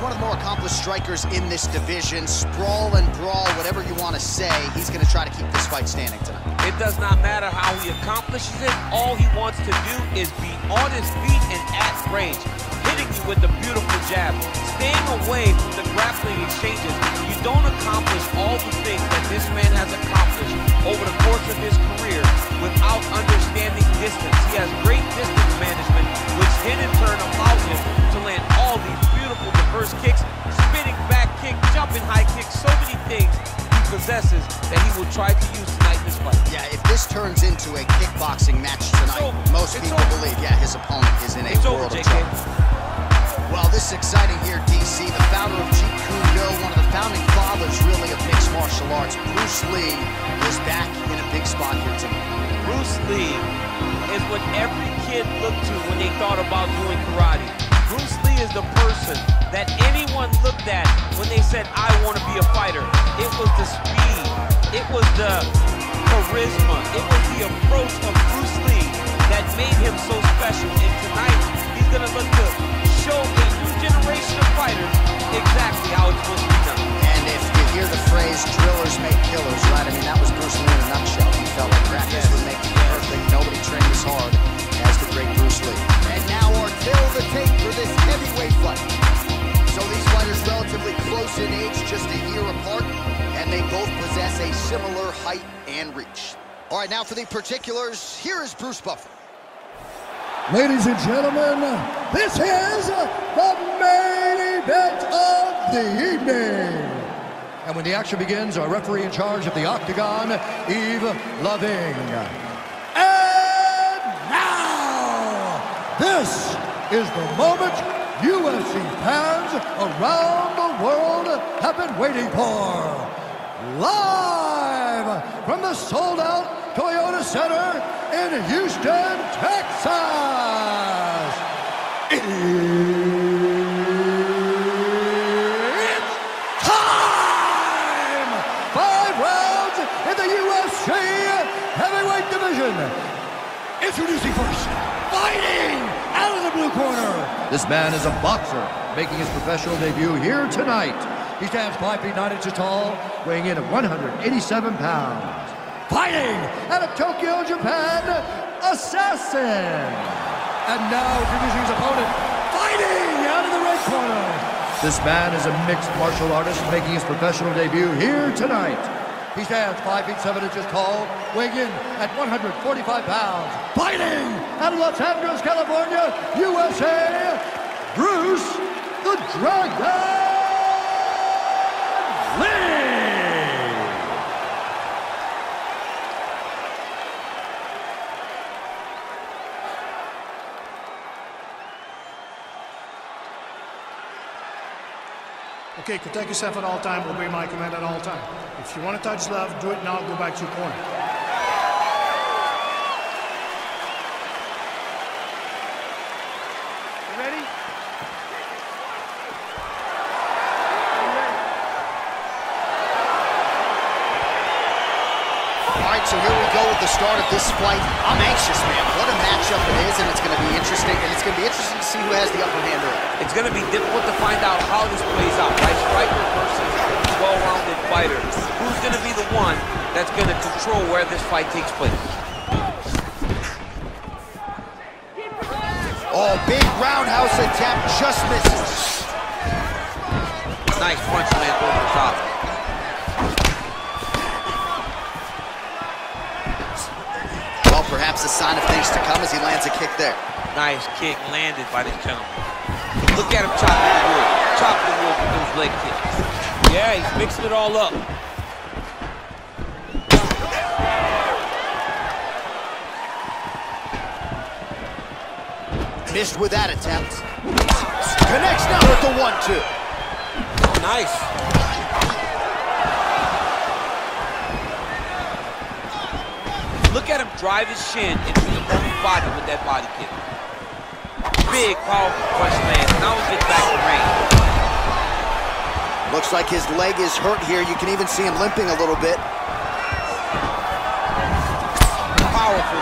one of the more accomplished strikers in this division. Sprawl and brawl, whatever you want to say, he's going to try to keep this fight standing tonight. It does not matter how he accomplishes it. All he wants to do is be on his feet and at range, hitting you with the beautiful jab. Staying away from the grappling exchanges, you don't accomplish all the things that this man has accomplished over the course of his career without understanding distance. He has great distance management, which and turn allows him diverse kicks, spinning back kick, jumping high kick, so many things he possesses that he will try to use tonight in this fight. Yeah, if this turns into a kickboxing match tonight, most It's people over. believe, yeah, his opponent is in a It's over, world of JK. trouble. Well, this is exciting here, DC. The founder of Jeet Kune Do, one of the founding fathers, really, of mixed martial arts. Bruce Lee is back in a big spot here tonight. Bruce Lee is what every kid looked to when they thought about doing karate. Is the person that anyone looked at when they said, I want to be a fighter. It was the speed, it was the charisma, it was the approach of Bruce Lee that made him so special. Just a year apart, and they both possess a similar height and reach. All right, now for the particulars, here is Bruce Buffer. Ladies and gentlemen, this is the main event of the evening. And when the action begins, our referee in charge of the Octagon, Eve Loving. And now, this is the moment UFC fans around world have been waiting for. Live from the sold-out Toyota Center in Houston, Texas. It's time! Five rounds in the UFC heavyweight division. Introducing first, fighting out of the blue corner. This man is a boxer, making his professional debut here tonight. He stands 5 feet 9 inches tall, weighing in at 187 pounds. Fighting out of Tokyo, Japan, Assassin. And now introducing his opponent, fighting out of the red corner. This man is a mixed martial artist making his professional debut here tonight. He stands 5 feet 7 inches tall, weighing in at 145 pounds. Fighting out of Los Angeles, California, USA, Bruce Dragon. Okay, protect yourself at all time, obey my command at all time. If you want to touch love, do it now, go back to your corner. You ready? All right, so here we go with the start of this fight. I'm anxious, man. What a matchup it is, and it's going to be interesting. And it's going to be interesting to see who has the upper hand early. It's going to be difficult to find out how this plays out, right? Striker versus well-rounded fighter. Who's going to be the one that's going to control where this fight takes place? Oh, big roundhouse attempt just misses. Nice punch lands over the top. Perhaps a sign of things to come as he lands a kick there. Nice kick landed by this gentleman. Look at him chopping the wood. Chopping the wood with those leg kicks. Yeah, he's mixing it all up. Missed with that attempt. Connects now with the one-two. Nice. At him drive his shin into the opponent's body with that body kick. Big, powerful punch lands. Now he gets back to range. Looks like his leg is hurt here. You can even see him limping a little bit. Powerful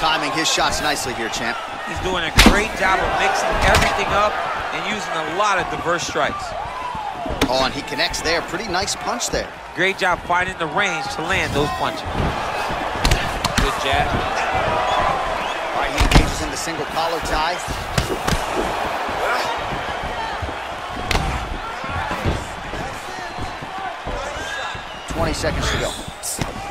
Timing his shots nicely here, champ. He's doing a great job of mixing everything up and using a lot of diverse strikes. Oh, and he connects there. Pretty nice punch there. Great job finding the range to land those punches. Good jab. All right, he engages in the single collar tie. Twenty seconds to go.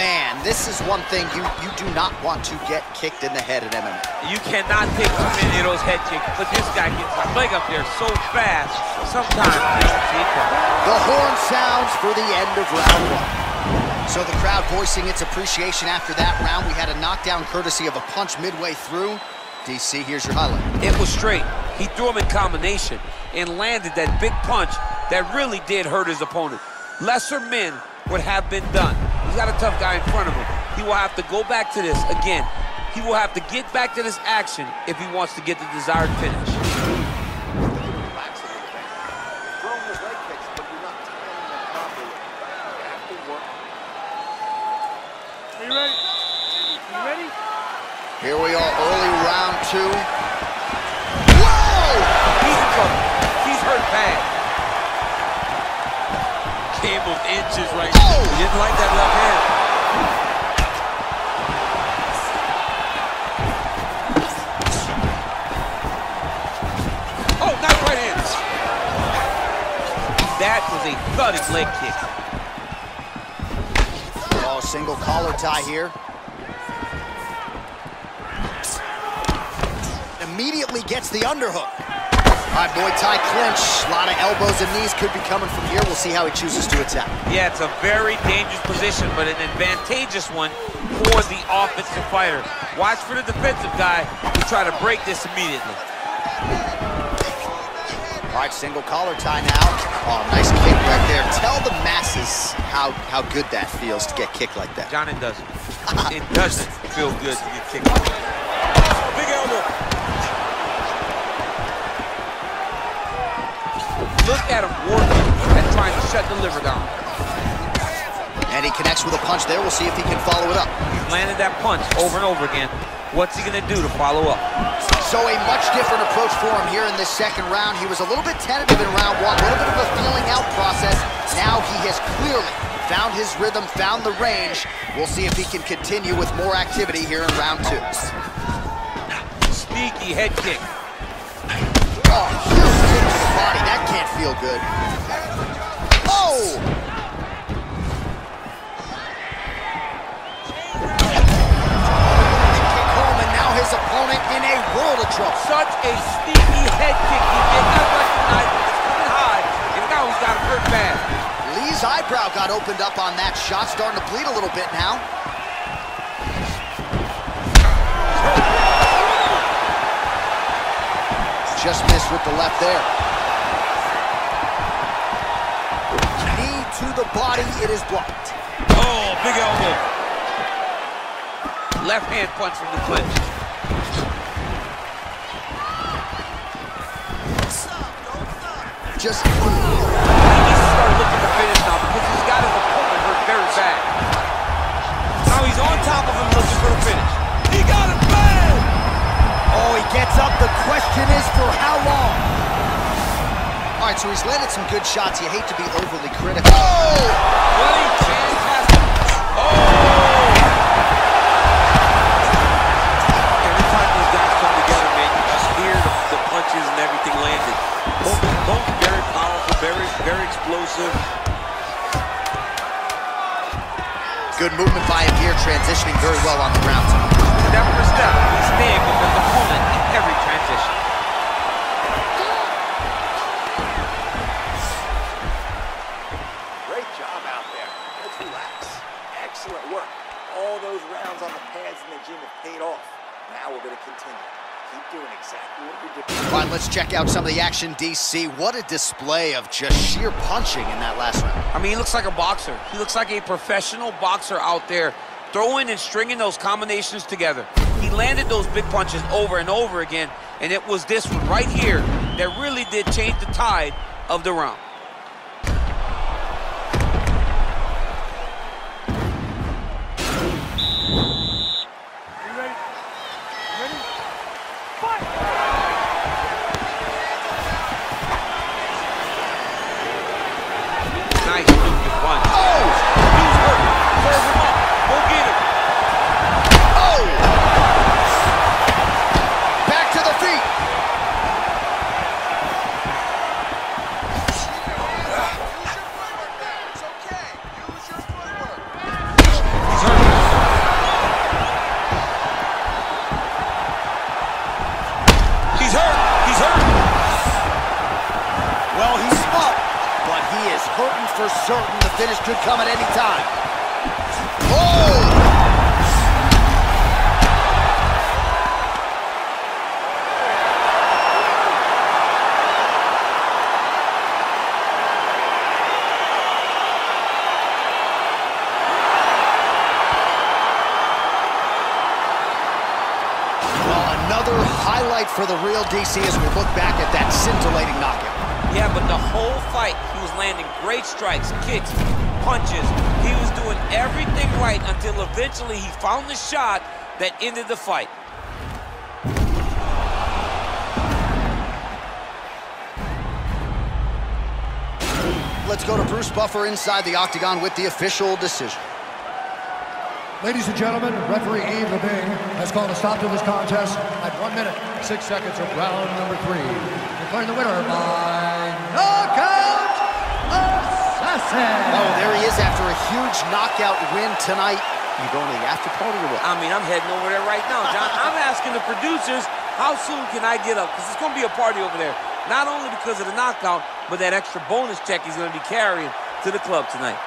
Man, this is one thing you you do not want to get kicked in the head in MMA. You cannot take too many of those head kicks, but this guy gets his leg up there so fast, sometimes you don't it. The horn sounds for the end of round one. So the crowd voicing its appreciation after that round. We had a knockdown courtesy of a punch midway through. DC, here's your highlight. It was straight. He threw him in combination and landed that big punch that really did hurt his opponent. Lesser men would have been done. He's got a tough guy in front of him. He will have to go back to this again. He will have to get back to this action if he wants to get the desired finish. Are you ready? Are You ready? Here we are, early round two. Whoa! He's in trouble. He's hurt bad. Came of inches right! He didn't like that left hand. Oh, not right hand. That was a thudding leg kick. Oh, single collar tie here. Immediately gets the underhook. All right, boy, tie clinch. A lot of elbows and knees could be coming from here. We'll see how he chooses to attack. Yeah, it's a very dangerous position, but an advantageous one for the offensive fighter. Watch for the defensive guy to try to break this immediately. All right, single collar tie now. Oh, nice kick right there. Tell the masses how, how good that feels to get kicked like that. John, it doesn't. It doesn't feel good to get kicked. Big elbow. Look at him working and trying to shut the liver down. And he connects with a punch there. We'll see if he can follow it up. He's landed that punch over and over again. What's he gonna do to follow up? So a much different approach for him here in this second round. He was a little bit tentative in round one, a little bit of a feeling out process. Now he has clearly found his rhythm, found the range. We'll see if he can continue with more activity here in round two. Sneaky head kick. Oh, huge kick to the body. That can't feel good. Oh! Kick home, and now his opponent in a world of trouble. Such a sneaky head kick. He did not recognize it. It's coming high, and now he's got him hurt bad. Lee's eyebrow got opened up on that shot, starting to bleed a little bit now. Just missed with the left there. Knee to the body, it is blocked. Oh, big elbow. Left hand punch from the clinch. Just, He needs to start looking to finish now because he's got his opponent hurt very bad. Now he's on top of him looking for the finish. He got him bad! oh, he gets up. The question is for how long? All right, so he's landed some good shots. You hate to be overly critical. Oh! Really fantastic. Oh! Every time these guys come together, man, you just hear the, the punches and everything landed. Both, both very powerful, very, very explosive. Good movement by him here, transitioning very well on the ground. The gym have paid off. Now we're going to continue. Keep doing exactly what you're doing. All right, let's check out some of the action, DC. What a display of just sheer punching in that last round. I mean, he looks like a boxer. He looks like a professional boxer out there, throwing and stringing those combinations together. He landed those big punches over and over again, and it was this one right here that really did change the tide of the round. Could come at any time. Oh! Another highlight for the real DC as we look back at that scintillating knockout. Yeah, but the whole fight, he was landing great strikes, kicks, punches. He was doing everything right until eventually he found the shot that ended the fight. Let's go to Bruce Buffer inside the octagon with the official decision. Ladies and gentlemen, referee Eve Levine has called a stop to this contest at one minute, six seconds of round number three. Declaring the winner by knockout assassin. Oh, there he is after a huge knockout win tonight. You going to the after party or what? I mean, I'm heading over there right now, John. I'm asking the producers, how soon can I get up? Because it's going to be a party over there. Not only because of the knockout, but that extra bonus check he's going to be carrying to the club tonight.